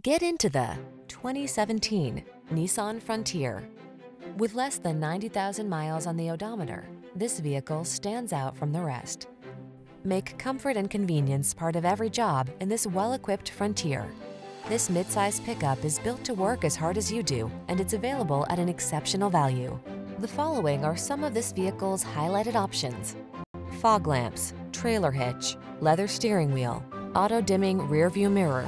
Get into the 2017 Nissan Frontier. With less than 90,000 miles on the odometer, this vehicle stands out from the rest. Make comfort and convenience part of every job in this well-equipped Frontier. This midsize pickup is built to work as hard as you do, and it's available at an exceptional value. The following are some of this vehicle's highlighted options. Fog lamps, trailer hitch, leather steering wheel, auto-dimming rear view mirror,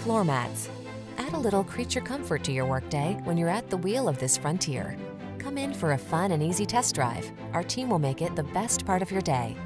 floor mats. Add a little creature comfort to your workday when you're at the wheel of this Frontier. Come in for a fun and easy test drive. Our team will make it the best part of your day.